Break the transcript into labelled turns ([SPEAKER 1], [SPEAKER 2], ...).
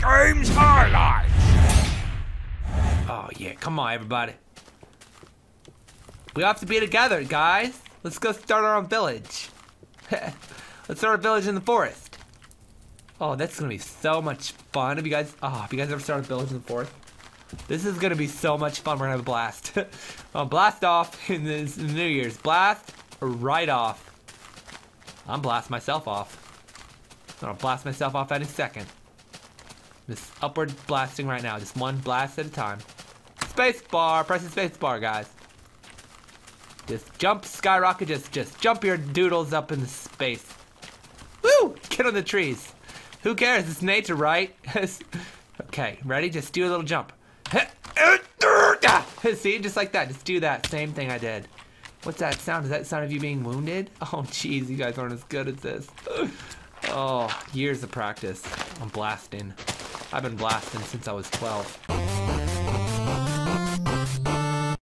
[SPEAKER 1] game's highlights.
[SPEAKER 2] Oh, yeah. Come on, everybody. We have to be together, guys. Let's go start our own village. Let's start a village in the forest. Oh, that's gonna be so much fun. Have you guys, oh, have you guys ever started a village in the forest? This is gonna be so much fun. We're gonna have a blast. oh, blast off in this New Year's. Blast right off. I'm blast myself off. I'm gonna blast myself off any second. Just upward blasting right now. Just one blast at a time. Space bar. Press the space bar, guys. Just jump, skyrocket. Just, just jump your doodles up in the space. Woo! Get on the trees. Who cares? It's nature, right? okay, ready? Just do a little jump. See, just like that. Just do that. Same thing I did. What's that sound? Is that sound of you being wounded? Oh, jeez, you guys aren't as good as this. Oh, years of practice. I'm blasting. I've been blasting since I was 12.